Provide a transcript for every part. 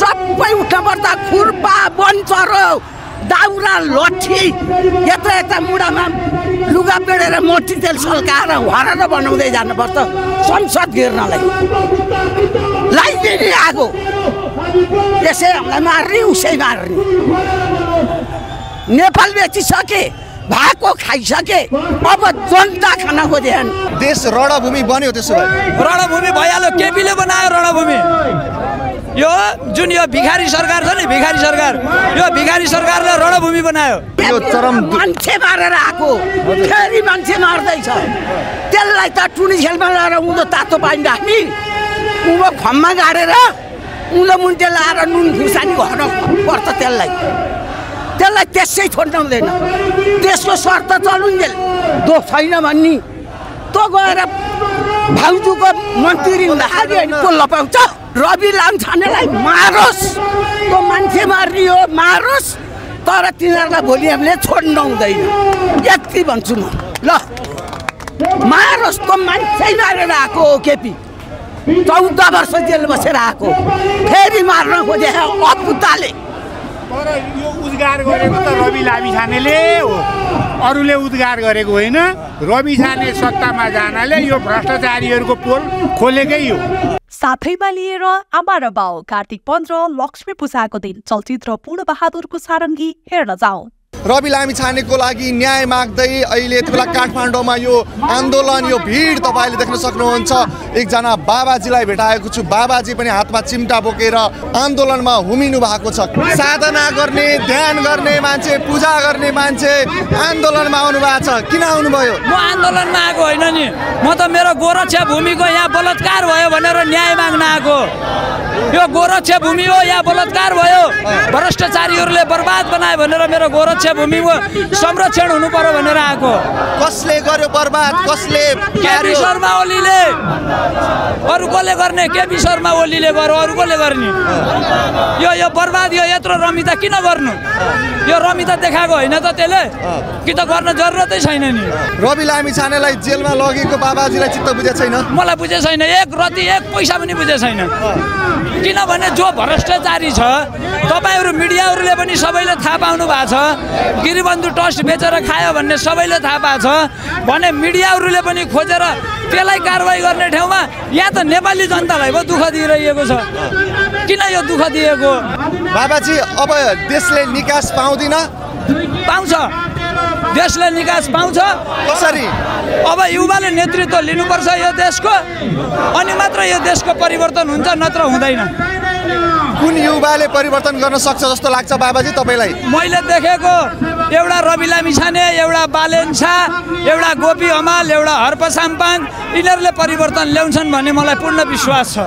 सबै उठ्नुपर्छ खुर्पा बन्चरो दाउरा लट्ठी यता यता मुढामा लुगा पेडेर मोटी तेल सल्काएर हराएर बनाउँदै जानुपर्छ संसद घेर्नलाई। लगाइदिने आगो। यसै हामीलाई मार्ने उसै मार्ने। नेपाल बेचिसके भएको खाइसके अब जनता खान खोजेन देश रणभूमि बन्यो त्यसो भए। रणभूमि भइहाल्यो केपीले बनायो रणभूमि। यो जुन यो भिखारी सरकार छ नि भिखारी सरकार यो भिखारी सरकारले रणभूमि बनायो। यो चरम दु- मान्छे मारेर आएको फेरि मान्छे मार्दैछ। त्यसलाई त टुनी खेलमा लगाएर उँधो तातो पानी राख्ने। उँभो खम्मा गाडेर उँधो मुन्टे लाएर नुन खुर्सानी घर पर्छ त्यसलाई। त्यसलाई त्यसै छोड्न हुँदैन त्यसको शर्त चलुन्जेल दोष छैन भन्ने। तँ गएर भाउजूको मन्त्री हुँदाखेरि को लपाउँछ? रवि लामछानेलाई मारोस्। तँ मान्छे मार्ने हो मारोस्। तर तिनीहरूलाई भोलि हामीले छोड्न हुँदैन। यति भन्छु म। ल। मारोस् तँ मान्छे मारेर आएको हो केपी। चौध वर्ष जेल बसेर आएको। फेरि मार्न खोजे अपुताले तर यो उद्गार गरेको त रवि लामिछानेले हो। अरूले उद्गार गरेको होइन। रवि छाने सत्तामा जानले यो भ्रष्टाचारीहरूको पोल खोलेकै हो। साथैमा लिएर आमा र बाउ कार्तिक पन्ध्र लक्ष्मी पूजाको दिन चलचित्र पूर्ण बहादुरको सारङ्गी हेर्न जाउँ। रवि लामी छानेको लागि न्याय माग्दै अहिले यति बेला काठमाडौँमा यो आन्दोलन यो भिड तपाईँले देख्न सक्नुहुन्छ। एकजना बाबाजीलाई भेटाएको छु। बाबाजी पनि हातमा चिम्टा बोकेर आन्दोलनमा हुमिनु भएको छ। साधना गर्ने ध्यान गर्ने मान्छे पूजा गर्ने मान्छे आन्दोलनमा आउनु भएको छ। किन आउनुभयो? म आन्दोलनमा आएको होइन नि। म त मेरो गोरक्षा भूमिको यहाँ बलात्कार भयो भनेर न्याय माग्न आएको। यो गोरक्षा भूमि हो यहाँ बलात्कार भयो। भ्रष्टाचारीहरूले बर्बाद बनायो भनेर मेरो गोरक्षा भूमिको संरक्षण हुनु पर्यो भनेर आएको। कसले गर्यो बर्बाद? कसले केपी? शर्मा ओलीले? अरू कसले गर्ने? केपी शर्मा ओलीले गर्यो? अरू कसले गर्ने? यो यो बर्बाद यो यत्रो रमिता किन गर्नु? यो रमिता देखाएको होइन त त्यसले? कि त गर्न जरुरतै छैन नि? रवि लामी छानेलाई जेलमा लगेको बाबाजीलाई चित्त बुझेको छैन? मलाई बुझे छैन। एक रति एक पैसा पनि बुझे छैन। किनभने जो भ्रष्टाचारी छ तपाईँहरू मिडियाहरूले पनि सबैले थाहा पाउनु भएको छ। गिरिबन्धु ट्रस्ट बेचेर खायो भन्ने सबैले थाहा पाएको छ। भने मिडियाहरूले पनि खोजेर त्यसलाई कारवाही गर्ने ठाउँमा यहाँ त नेपाली जनतालाई पो दुःख दिइरहेको छ। किन यो दुःख दिएको? बाबाजी अब देशले निकास पाउँदिन? पाउँछ। देशले निकास पाउँछ। कसरी? अब युवाले नेतृत्व लिनुपर्छ यो देशको। अनि मात्र यो देशको परिवर्तन हुन्छ नत्र हुँदैन। कुन युवाले परिवर्तन गर्न सक्छ जस्तो लाग्छ बाबाजी तपाईँलाई? मैले देखेको एउटा रवि लामी छाने एउटा बालेन शाह एउटा गोपी हमाल एउटा हर्प साम्पाङ यिनीहरूले परिवर्तन ल्याउँछन् भन्ने मलाई पूर्ण विश्वास छ।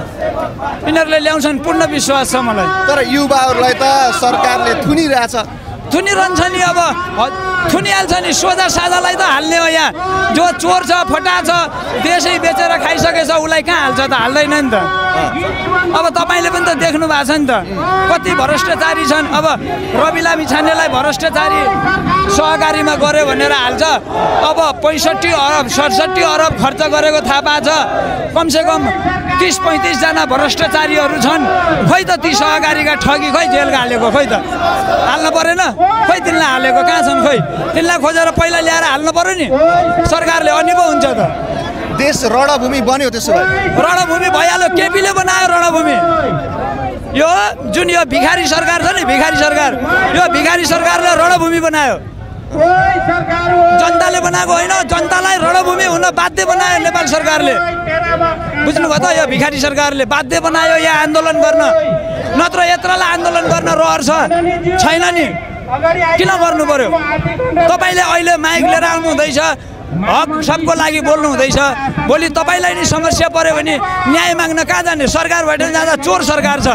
यिनीहरूले ल्याउँछन् पूर्ण विश्वास छ मलाई। तर युवाहरूलाई त सरकारले थुनिरहेछ। थुनिरहन्छ नि अब थुनिहाल्छ नि सोझा साझालाई त हाल्ने हो यहाँ। जो चोर छ फटा छ देशै बेचेर खाइसकेछ उसलाई कहाँ हाल्छ त हाल्दैन नि त। अब तपाईँले पनि त देख्नु भएको छ नि त। कति भ्रष्टाचारी छन्। अब रवि लामी छानेलाई भ्रष्टाचारी सहकारीमा गऱ्यो भनेर हाल्छ। अब पैँसठी अरब सडसठी अरब खर्च गरेको थाहा पाएको छ। कमसेकम तिस पैँतिसजना भ्रष्टाचारीहरू छन्। खोइ त ती सहकारीका ठगी खोइ जेल हालेको खोइ त। हाल्नु परेन। खोइ तिनलाई हालेको कहाँ छन् खोइ? तिनलाई खोजेर पहिला ल्याएर हाल्नु पऱ्यो नि। सरकारले अनि पो हुन्छ त। देश रणभूमि बन्यो त्यसो भए। रणभूमि भइहाल्यो। केपीले बनायो रणभूमि। यो जुन यो भिखारी सरकार छ नि भिखारी सरकार यो भिखारी सरकारले रणभूमि बनायो। जनताले बनाएको होइन जनतालाई रणभूमि हुन बाध्य बनायो नेपाल सरकारले। बुझ्नुभयो त यो भिखारी सरकारले बाध्य बनायो यहाँ आन्दोलन गर्न? नत्र यत्रलाई आन्दोलन गर्न रहर छैन नि। किन गर्नु पर्यो? तपाईँले अहिले माइक लिएर आउनु हुँदैछ हक सबको लागि बोल्नु हुँदैछ। भोलि तपाईँलाई नि समस्या पऱ्यो भने न्याय माग्न कहाँ जाने? सरकारबाट जाँदा चोर सरकार छ।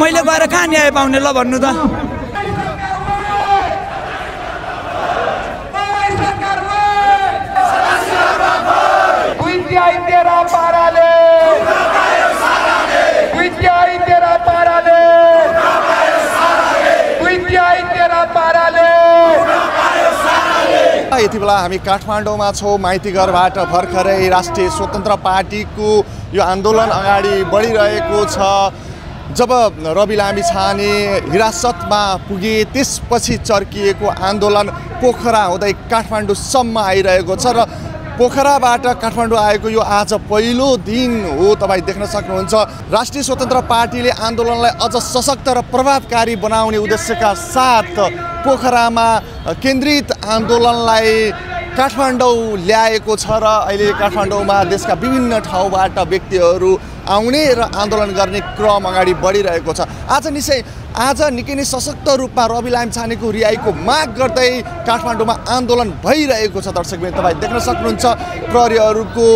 मैले गएर कहाँ न्याय पाउने ल भन्नु त। यति बेला हामी काठमाडौँमा छौँ माइतीघरबाट भर्खरै राष्ट्रिय स्वतन्त्र पार्टीको यो आन्दोलन अगाडि बढिरहेको छ। जब रवि लामी छाने हिरासतमा पुगे त्यसपछि चर्किएको आन्दोलन पोखरा हुँदै काठमाडौँसम्म आइरहेको छ र पोखराबाट काठमाडौँ आएको यो आज पहिलो दिन हो। तपाईँ देख्न सक्नुहुन्छ राष्ट्रिय स्वतन्त्र पार्टीले आन्दोलनलाई अझ सशक्त र प्रभावकारी बनाउने उद्देश्यका साथ पोखरामा केन्द्रित आन्दोलनलाई काठमाडौँ ल्याएको छ र अहिले काठमाडौँमा देशका विभिन्न ठाउँबाट व्यक्तिहरू आउने र आन्दोलन गर्ने क्रम अगाडि बढिरहेको छ। आज निश्चय आज निकै नै सशक्त रूपमा रवि लामिछानेको रिहाईको माग गर्दै काठमाडौँमा आन्दोलन भइरहेको छ दर्शकबिन तपाईँ देख्न सक्नुहुन्छ प्रहरीहरूको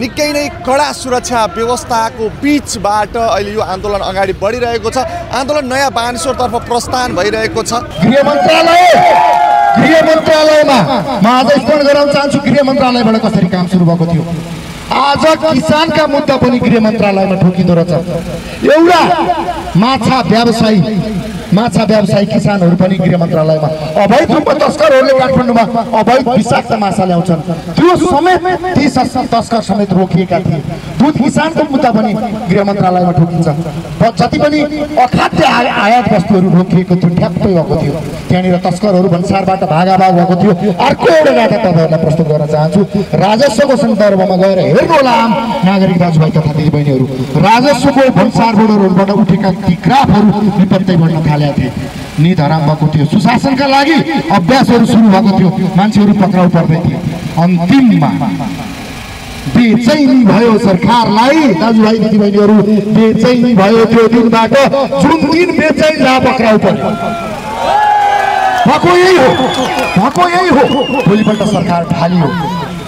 निकै नै कडा सुरक्षा व्यवस्थाको बिचबाट अहिले यो आन्दोलन अगाडि बढिरहेको छ। आन्दोलन नयाँ बानेश्वरतर्फ प्रस्थान भइरहेको छ। गृह मन्त्रालय! गृह मन्त्रालयमा म आज स्मरण गराउन चाहन्छु। गृह मन्त्रालयबाट कसरी काम सुरु भएको थियो? आज किसानका मुद्दा पनि गृह मन्त्रालयमा ठोकिँदो रहेछ। एउटा माछा व्यवसायी माछा व्यवसायी किसानहरू पनि गृह मन्त्रालयमा अवैध रूपमा तस्करहरूले काठमाडौँमा अवैध विषाक्त माछा ल्याउँछन्। त्यो समेत ती तस्कर समेत रोकिएका थिए। दुध किसानको मुद्दा पनि गृह मन्त्रालयमा ठोकिन्छ। जति पनि अखाद्य आयात वस्तुहरू रोकिएको थियो ठ्याप्पै भएको थियो। त्यहाँनिर तस्करहरू भन्सारबाट भागाभाग भएको थियो। अर्को एउटा गाथा तपाईँहरूलाई प्रस्तुत गर्न चाहन्छु। राजस्वको सन्दर्भमा गएर हेर्नु होला आम नागरिक दाजुभाइ तथा दिदीबहिनीहरू। राजस्वको भन्सार बोर्डरहरूबाट उठेका ती ग्राफहरू विपत्तै बढ्न थालेका थिए। निध हराम भएको थियो। सुशासनका लागि अभ्यासहरू सुरु भएको थियो। मान्छेहरू पक्राउ पर्दै थिए। अन्तिममा बेचैनी भयो सरकारलाई। दाजुभाइ दिदीबहिनीहरू बेचैनी भयो त्यो दिनबाट। जुन दिन बेचैन ला पक्राउ पर्यो। भएको यही हो। भएको यही हो। भोलिपल्ट सरकार ढालियो।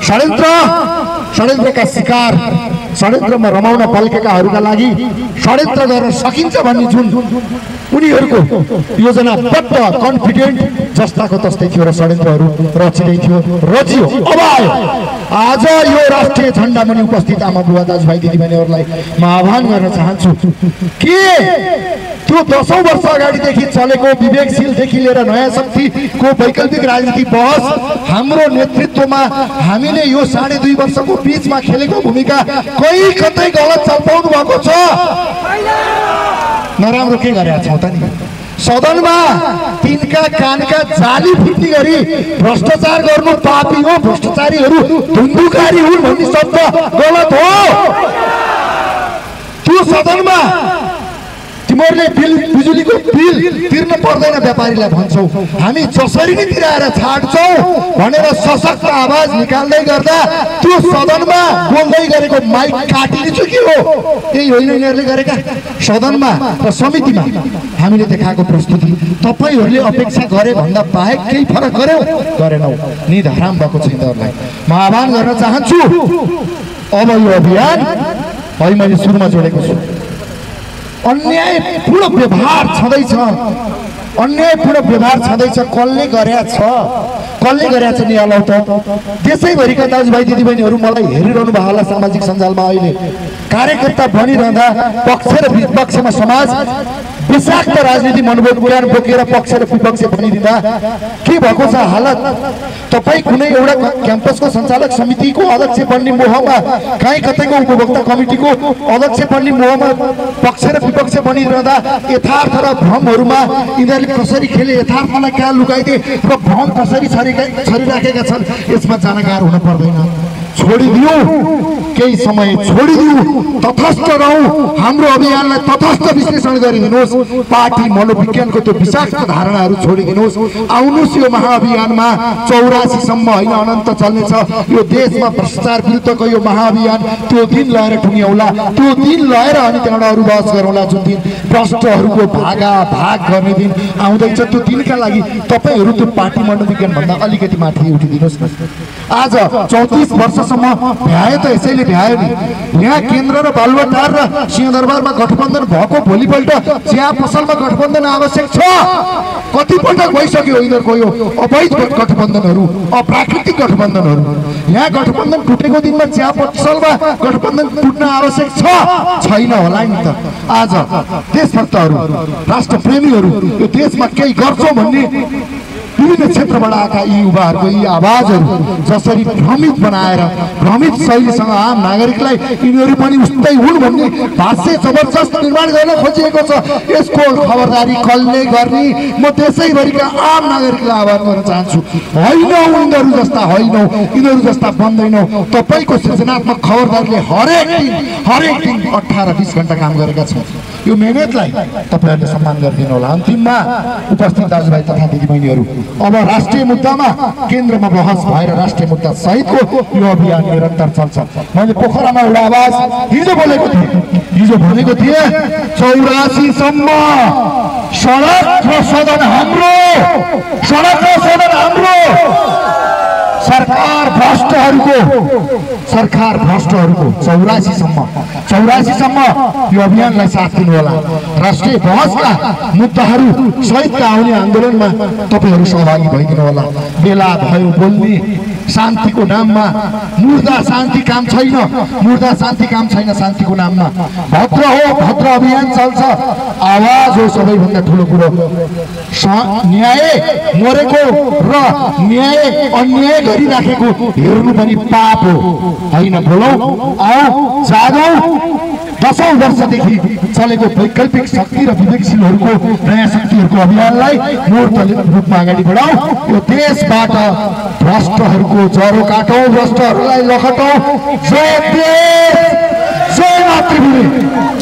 षड्यन्त्र। षड्यन्त्रका शिकार। षड्यन्त्रमा रमाउन पल्केकाहरूका लागि षड्यन्त्र गर्न सकिन्छ भन्ने जुन उनीहरूको योजनाबद्ध कन्फिडेन्ट जस्ताको तस्तै थियो र षड्यन्त्रहरू रचिँदै थियो रचियो। अब आज यो राष्ट्रिय झन्डा मुनि उपस्थित आमा बुवा दाजुभाइ दिदीबहिनीहरूलाई म आह्वान गर्न चाहन्छु के त्यो दसौँ वर्ष अगाडिदेखि चलेको विवेकशीलदेखि लिएर नयाँ शक्तिको वैकल्पिक राजनीति बहस हाम्रो नेतृत्वमा हामीले यो साढे दुई वर्षको बिचमा खेलेको भूमिका कहीँ कतै गलत चल्पाउनु भएको छ? नराम्रो के गरेका छौँ त नि? सदनमा तिनका कानका जाली फुट्ने गरी भ्रष्टाचार गर्नु पापी हो भ्रष्टाचारीहरू धुन्धुकारी हुन् भन्ने शब्द गलत हो। त्यो सदनमा तिमीहरूले बिल बिजुलीको बिल तिर्न पर्दैन व्यापारीलाई भन्छौ। हामी जसरी नै तिराएर छाड्छौ भनेर सशक्त आवाज निकाल्दै गर्दा त्यो सदनमा बोल्दै गरेको माइक काटिदिन्छु के हो? यही होइन यिनीहरूले गरेका। सदनमा र समितिमा हामीले देखाएको प्रस्तुति। तपाईँहरूले अपेक्षा गरे भन्दा बाहेक केही फरक गर्यौ? गरेनौ। निध हराम भएको छ यिनीहरूलाई। म आह्वान गर्न चाहन्छु अब यो अभियान है मैले सुरुमा जोडेको छु। अन्यायपूर्ण व्यवहार छँदैछ। अन्यायपूर्ण व्यवहार छँदैछ। कसले गरेका छ? कसले गरेका छ नि त? देशैभरिका दाजुभाइ दिदीबहिनीहरू मलाई हेरिरहनु भएको होला सामाजिक सञ्जालमा अहिले। कार्यकर्ता बनिरहँदा पक्ष र विपक्षमा समाज विषाक्त राजनीति मनोबोध ज्ञान बोकेर पक्ष र विपक्ष बनिदिँदा के भएको छ हालत? तपाईँ कुनै एउटा क्याम्पसको सञ्चालक समितिको अध्यक्ष बन्ने मोहमा काहीँ कतैको उपभोक्ता कमिटीको अध्यक्ष बन्ने मोहमा पक्ष र विपक्ष बनिरहँदा यथार्थ र भ्रमहरूमा यिनीहरूले कसरी खेले यथार्थलाई कहाँ लुकाइदिए र भ्रम कसरी छरिराखेका छन् यसमा जानकार हुन पर्दैन। छोडिदियो। केही समय छोडिदियो। तटस्थ रहौँ। हाम्रो अभियानलाई तटस्थ विश्लेषण गरिदिनुहोस्। पार्टी मनोविज्ञानको त्यो विषाक्त धारणाहरू छोडिदिनुहोस्। आउनुहोस् यो महाअभियानमा। चौरासीसम्म होइन अनन्त चल्नेछ। यो देशमा भ्रष्टाचार विरुद्धको यो महाअभियान त्यो दिन लगेर टुङ्ग्याउला त्यो दिन लगेर अनि त्यहाँबाट अरू बहस गरौँला जुन दिन भ्रष्टहरूको भागा भाग गर्ने दिन आउँदैछ त्यो दिनका लागि तपाईँहरू त्यो पार्टी मनोविज्ञान भन्दा अलिकति माथि उठिदिनुहोस् न। आज चौतिस वर्षसम्म भ्यायो त यसैले भ्यायो नि। यहाँ केन्द्र र बालुवाटार र सिंहदरबारमा गठबन्धन भएको भोलिपल्ट चिया पसलमा गठबन्धन आवश्यक छ। कतिपल्ट गइसक्यो यिनीहरूको यो अवैध गठबन्धनहरू अप्राकृतिक गठबन्धनहरू। यहाँ गठबन्धन टुटेको दिनमा चिया पसलमा गठबन्धन टुट्न आवश्यक छ। छैन होला नि त। आज देशभक्तहरू राष्ट्रप्रेमीहरू यो देशमा केही गर्छौँ भन्ने विभिन्न क्षेत्रबाट आएका यी युवाहरूको यी आवाजहरू जसरी भ्रमित बनाएर भ्रमित शैलीसँग आम नागरिकलाई यिनीहरू पनि उस्तै हुन् भन्ने भाष्य जबरजस्त निर्माण गर्न खोजिएको छ। यसको खबरदारी कसले गर्ने? म त्यसैभरिका आम नागरिकलाई आह्वान गर्न चाहन्छु। होइनौ उनीहरू जस्ता होइनौ यिनीहरू जस्ता बन्दैनौ। तपाईँको सृजनात्मक खबरदारीले हरेक दिन हरेक दिन अठार बिस घन्टा काम गरेका छौँ यो मेहनतलाई तपाईँहरूले सम्मान गरिदिनु होला। अन्तिममा उपस्थित दाजुभाइ तथा दिदीबहिनीहरू अब राष्ट्रिय मुद्दामा केन्द्रमा बहस भएर राष्ट्रिय मुद्दा सहितको यो अभियान निरन्तर चल्छ। मैले पोखरामा एउटा आवाज हिजो बोलेको थिएँ। हिजो भनेको थिएँ चौरासीसम्म सडक र सदन हाम्रो सडक र सदन हाम्रो। सरकार भ्रष्टहरूको सरकार भ्रष्टहरूको चौरासीसम्म चौरासीसम्म यो अभियानलाई साथ दिनु होला राष्ट्रिय बहसका मुद्दाहरू सहितका आउने आन्दोलनमा तपाईँहरू सहभागी भइदिनु होला बेला भयो बोल्ने शान्तिको नाममा। मुर्दा शान्ति काम छैन। मुर्दा शान्ति काम छैन शान्तिको नाममा। भद्र हो भद्र अभियान चल्छ। आवाज हो सबैभन्दा ठुलो कुरो। न्याय मरेको र न्याय अन्याय गरिराखेको हेर्नु पनि पाप हो। होइन बोलौ आऊ जागौ। दसौँ वर्षदेखि चलेको वैकल्पिक शक्ति र विवेकशीलहरूको नयाँ शक्तिहरूको अभियानलाई मूर्त रूपमा अगाडि बढाऊ। यो देशबाट भ्रष्टहरूको ज्वरो काटौँ भ्रष्टहरूलाई लखटौँ। जय देश! जय मातृभूमि!